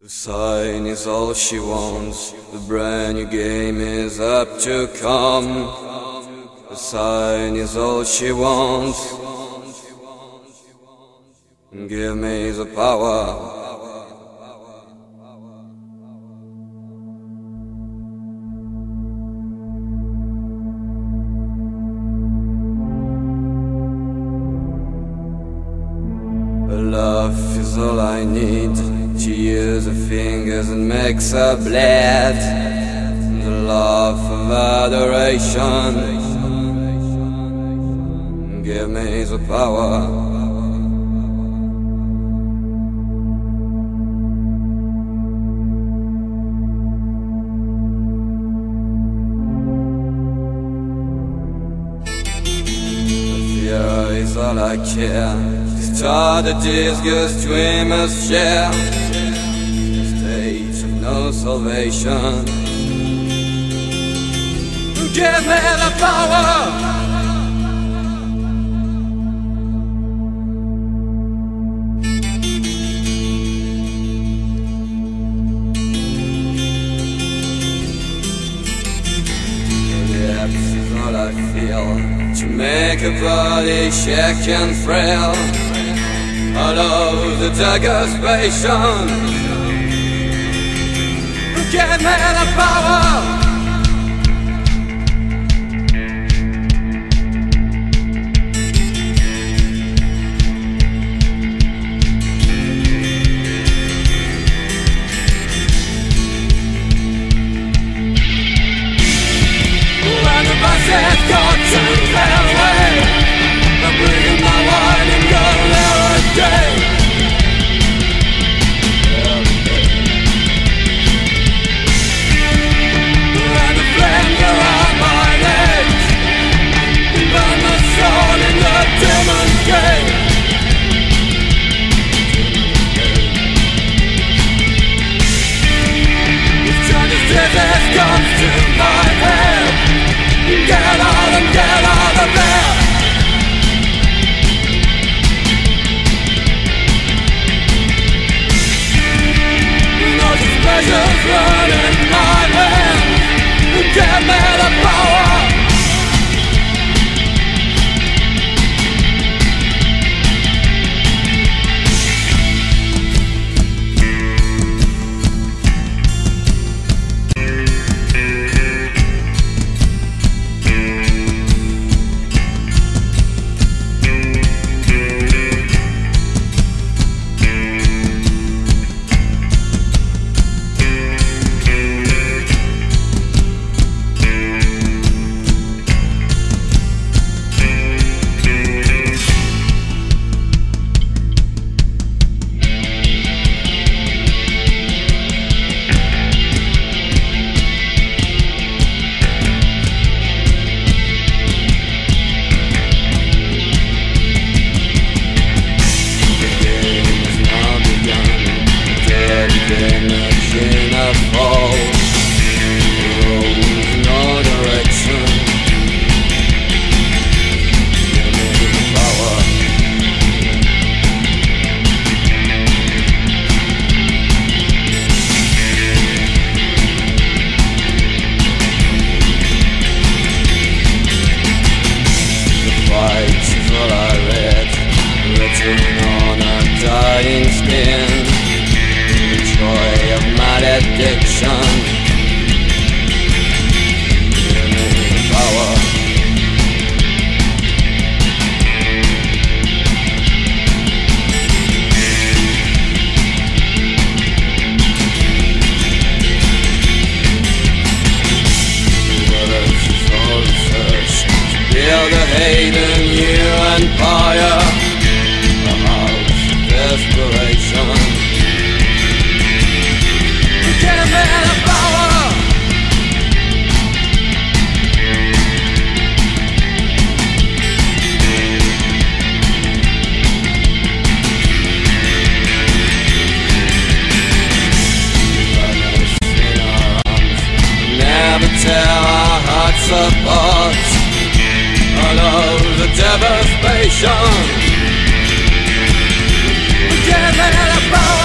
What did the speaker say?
The sign is all she wants. The brand new game is up to come. The sign is all she wants. Give me the power. Love is all I need. She uses her fingers and makes her bleed. The love of adoration. Give me the power. Fear is all I care. Start a disgust dreamers share. No salvation. Give me the power. To make a body shake and frail. All of the dagger's passion. Give me the power. To build a hate in you empire. A house of desperation. The devastation. Me the